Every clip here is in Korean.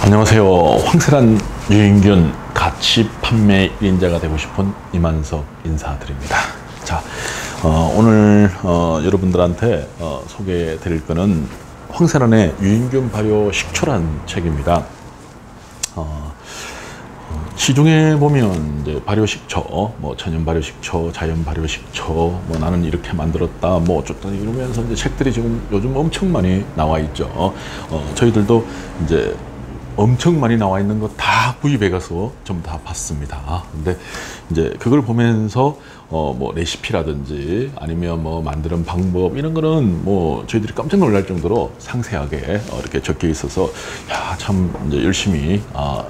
안녕하세요. 황세란 유인균 가치 판매 1인자가 되고 싶은 이만석 인사드립니다. 자, 어, 오늘 어, 여러분들한테 어, 소개해 드릴 거는 황세란의 유인균 발효 식초란 책입니다. 어, 어, 시중에 보면 이제 발효식초, 뭐 천연 발효식초, 자연 발효식초, 뭐 나는 이렇게 만들었다, 뭐 어쩌다 이러면서 이제 책들이 지금 요즘 엄청 많이 나와 있죠. 어, 저희들도 이제 엄청 많이 나와 있는 거 다 구입해 가서 좀 다 봤습니다. 근데 이제 그걸 보면서 어 뭐 레시피라든지 아니면 뭐 만드는 방법 이런 거는 뭐 저희들이 깜짝 놀랄 정도로 상세하게 어 이렇게 적혀 있어서 야 참 이제 열심히 아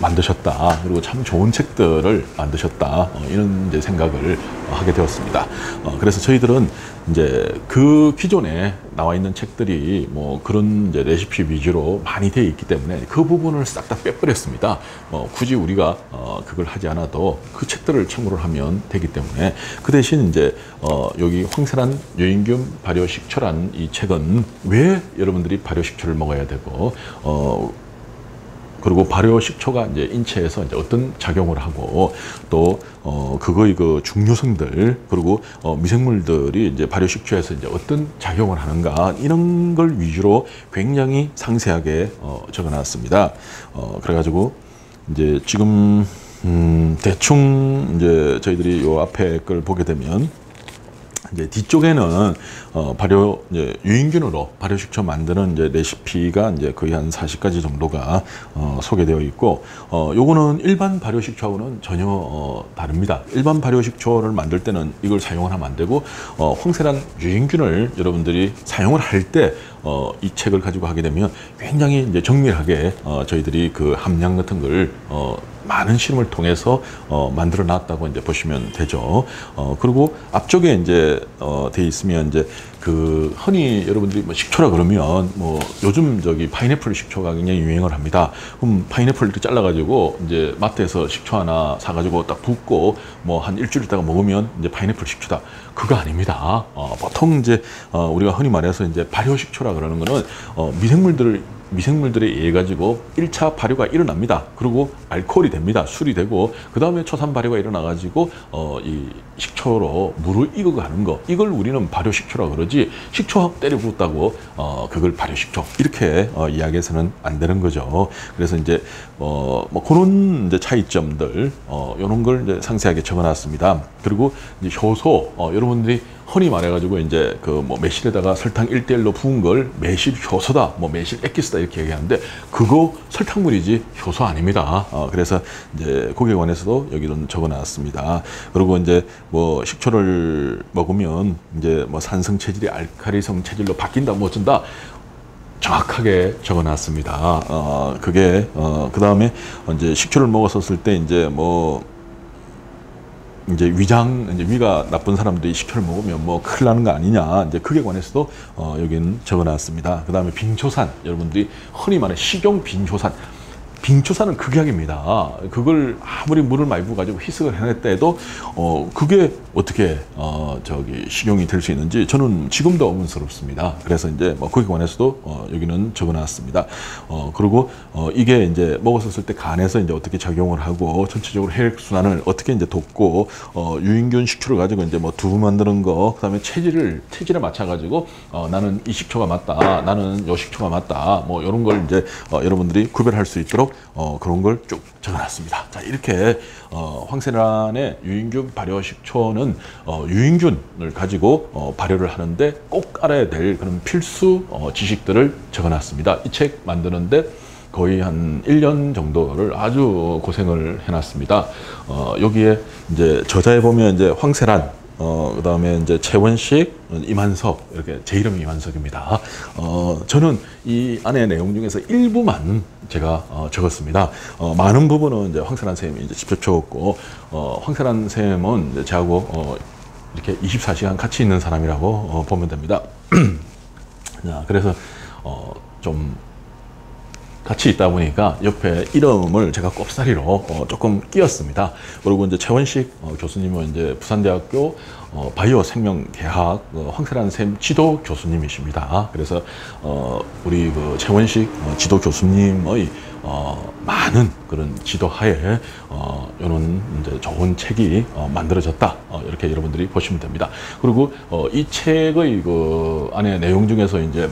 만드셨다. 그리고 참 좋은 책들을 만드셨다. 어, 이런 이제 생각을 어, 하게 되었습니다. 어, 그래서 저희들은 이제 그 기존에 나와 있는 책들이 뭐 그런 이제 레시피 위주로 많이 되어 있기 때문에 그 부분을 싹 다 빼버렸습니다. 어, 굳이 우리가 어, 그걸 하지 않아도 그 책들을 참고를 하면 되기 때문에 그 대신 이제 어, 여기 황세란 유인균 발효식초란 이 책은 왜 여러분들이 발효식초를 먹어야 되고 어, 그리고 발효 식초가 이제 인체에서 이제 어떤 작용을 하고 또 어, 그거의 그 중요성들 그리고 어, 미생물들이 이제 발효 식초에서 이제 어떤 작용을 하는가 이런 걸 위주로 굉장히 상세하게 어, 적어놨습니다. 어, 그래가지고 이제 지금 음, 대충 이제 저희들이 요 앞에 걸 보게 되면 이제 뒤쪽에는 어, 발효 이제 유인균으로 발효식초 만드는 이제 레시피가 이제 거의 한 40가지 정도가 어, 소개되어 있고 어, 요거는 일반 발효식초하고는 전혀 어, 다릅니다. 일반 발효식초를 만들 때는 이걸 사용을 하면 안 되고 어, 황세란 유인균을 여러분들이 사용을 할때 어, 이 책을 가지고 하게 되면 굉장히 이제 정밀하게 어, 저희들이 그 함량 같은 걸 어, 많은 실험을 통해서 어, 만들어 놨다고 이제 보시면 되죠. 어, 그리고 앞쪽에 이제 어, 돼 있으면 이제 그 흔히 여러분들이 뭐 식초라 그러면 뭐 요즘 저기 파인애플 식초가 굉장히 유행을 합니다. 그럼 파인애플 이렇게 잘라가지고 이제 마트에서 식초 하나 사가지고 딱 붓고 뭐 한 일주일 있다가 먹으면 이제 파인애플 식초다. 그거 아닙니다. 어, 보통 이제 어, 우리가 흔히 말해서 이제 발효 식초라 그러는 거는 어, 미생물들을 미생물들에 의해 가지고 1차 발효가 일어납니다. 그리고 알코올이 됩니다. 술이 되고 그 다음에 초산 발효가 일어나 가지고 어, 이 식초로 물을 익어 가는 거 이걸 우리는 발효 식초라 그러지 식초 때려 부었다고 어, 그걸 발효 식초 이렇게 어, 이야기해서는 안 되는 거죠. 그래서 이제 어, 뭐 그런 이제 차이점들 어, 이런 걸 이제 상세하게 적어놨습니다. 그리고 이제 효소 어, 여러분들이 흔히 말해가지고 이제 그 뭐 매실에다가 설탕 1대1로 부은 걸 매실 효소다, 뭐 매실 엑기스다 이렇게 얘기하는데 그거 설탕물이지 효소 아닙니다. 어, 그래서 이제 거기에 관해서도 여기는 적어놨습니다. 그리고 이제 뭐 식초를 먹으면 이제 뭐 산성 체질이 알카리성 체질로 바뀐다, 뭐 어쩐다. 정확하게 적어놨습니다. 어, 그게 어, 그 다음에 이제 식초를 먹었었을 때 이제 뭐 이제 위장 이제 위가 나쁜 사람들이 식초를 먹으면 뭐 큰일 나는 거 아니냐. 이제 그에 관해서도 어, 여기는 적어놨습니다. 그 다음에 빙초산. 여러분들이 흔히 말해 식용 빙초산 빙초산은 극약입니다. 그걸 아무리 물을 많이 부어가지고 희석을 해냈다 해도 어 그게 어떻게 어 저기 식용이 될 수 있는지 저는 지금도 의문스럽습니다. 그래서 이제 뭐 거기에 관해서도 어 여기는 적어놨습니다. 어 그리고 어 이게 이제 먹었었을 때 간에서 이제 어떻게 작용을 하고 전체적으로 혈액 순환을 어떻게 이제 돕고 어 유인균 식초를 가지고 이제 뭐 두부 만드는 거 그다음에 체질을 체질에 맞춰 가지고 어 나는 이 식초가 맞다, 나는 요 식초가 맞다, 뭐 이런 걸 이제 어 여러분들이 구별할 수 있도록 어, 그런 걸 쭉 적어놨습니다. 자 이렇게 어, 황세란의 유인균 발효 식초는 어, 유인균을 가지고 어, 발효를 하는데 꼭 알아야 될 그런 필수 어, 지식들을 적어놨습니다. 이 책 만드는데 거의 한 1년 정도를 아주 고생을 해놨습니다. 어, 여기에 이제 저자에 보면 이제 황세란 어, 그 다음에 이제 최원식, 이만석, 이렇게 제 이름이 이만석입니다. 어, 저는 이 안에 내용 중에서 일부만 제가 어, 적었습니다. 어, 많은 부분은 이제 황세란 쌤이 이제 직접 적었고, 어, 황세란 쌤은 이제 저하고 어, 이렇게 24시간 같이 있는 사람이라고 어, 보면 됩니다. 자, 그래서 어, 좀 같이 있다 보니까 옆에 이름을 제가 꼽사리로 어, 조금 끼었습니다. 그리고 이제 최원식 어, 교수님은 이제 부산대학교 어, 바이오 생명대학 어, 황세란 쌤 지도 교수님이십니다. 그래서 어, 우리 그 최원식 어, 지도 교수님의 어, 많은 그런 지도하에 어, 이런 이제 좋은 책이 어, 만들어졌다 어, 이렇게 여러분들이 보시면 됩니다. 그리고 어, 이 책의 그 안에 내용 중에서 이제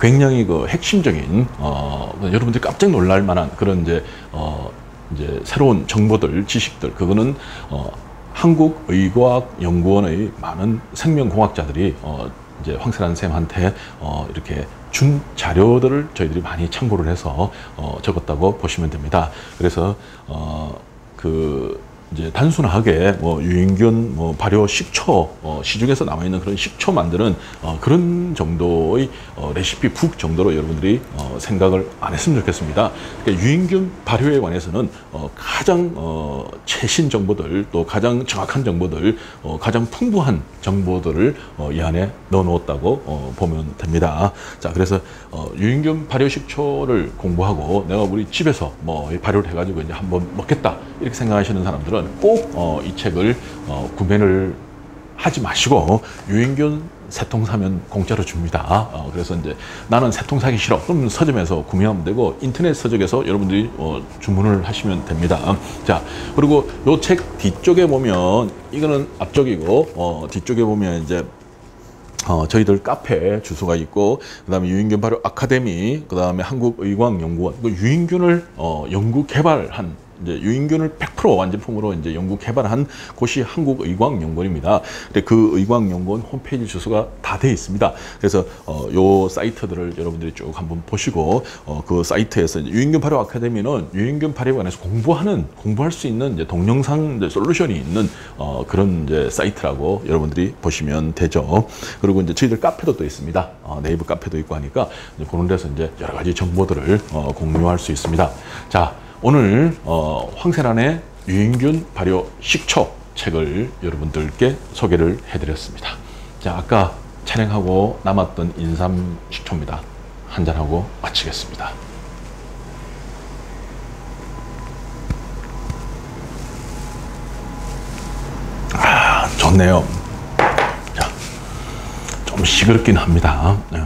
굉장히 그 핵심적인 어, 여러분들이 깜짝 놀랄 만한 그런 이제 어, 이제 새로운 정보들, 지식들 그거는 어, 한국의과학연구원의 많은 생명공학자들이 어, 이제 황세란 쌤한테 어, 이렇게 준 자료들을 저희들이 많이 참고를 해서 어, 적었다고 보시면 됩니다. 그래서 어, 그 이제 단순하게 뭐 유인균, 뭐 발효 식초 어, 시중에서 남아 있는 그런 식초 만드는 어, 그런 정도의 어, 레시피 북 정도로 여러분들이 어, 생각을 안 했으면 좋겠습니다. 그러니까 유인균 발효에 관해서는 어, 가장 어, 최신 정보들 또 가장 정확한 정보들 어, 가장 풍부한 정보들을 어, 이 안에 넣어놓았다고 어, 보면 됩니다. 자 그래서 어, 유인균 발효 식초를 공부하고 내가 우리 집에서 뭐 발효를 해가지고 이제 한번 먹겠다 이렇게 생각하시는 사람들은 꼭 어, 이 책을 어, 구매를 하지 마시고 유인균 세통 사면 공짜로 줍니다. 어, 그래서 이제 나는 세통 사기 싫어. 그럼 서점에서 구매하면 되고 인터넷 서적에서 여러분들이 어, 주문을 하시면 됩니다. 자 그리고 요 책 뒤쪽에 보면 이거는 앞쪽이고 어, 뒤쪽에 보면 이제 어, 저희들 카페 주소가 있고 그다음에 유인균 발효 아카데미 그다음에 한국의광연구원 그 유인균을 어, 연구 개발한 이제 유인균을 100% 완제품으로 이제 연구 개발한 곳이 한국의광연구원입니다. 근데 그 의광연구원 홈페이지 주소가 다 돼 있습니다. 그래서 어, 요 사이트들을 여러분들이 쭉 한번 보시고 어, 그 사이트에서 유인균 발효 아카데미는 유인균 발효에 관해서 공부하는 공부할 수 있는 이제 동영상 이제 솔루션이 있는 어, 그런 이제 사이트라고 여러분들이 보시면 되죠. 그리고 이제 저희들 카페도 또 있습니다. 어, 네이버 카페도 있고 하니까 이제 그런 데서 이제 여러 가지 정보들을 어, 공유할 수 있습니다. 자. 오늘 어, 황세란의 유인균 발효 식초 책을 여러분들께 소개를 해드렸습니다. 자, 아까 촬영하고 남았던 인삼 식초입니다. 한잔하고 마치겠습니다. 아, 좋네요. 자, 좀 시끄럽긴 합니다. 네.